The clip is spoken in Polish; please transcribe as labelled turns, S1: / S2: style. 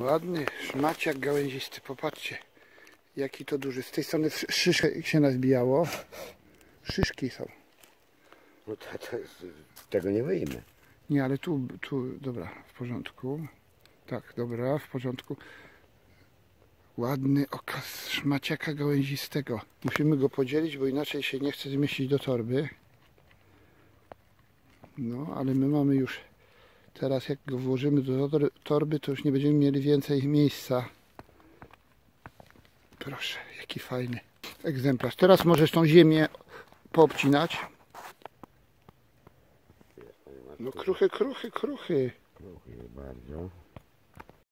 S1: Ładny szmaciak gałęzisty, popatrzcie. Jaki to duży. Z tej strony sz- szyszek się nazbijało. Szyszki są.
S2: No to, to jest, tego nie wyjmę.
S1: Nie, ale tu, tu, dobra, w porządku. Tak, dobra, w porządku. Ładny okaz szmaciaka gałęzistego. Musimy go podzielić, bo inaczej się nie chce zmieścić do torby. No, ale my mamy już teraz, jak go włożymy do tor- torby, to już nie będziemy mieli więcej miejsca. Proszę, jaki fajny egzemplarz. Teraz możesz tą ziemię poobcinać. No kruchy, kruchy, kruchy.
S2: Dziękuję bardzo.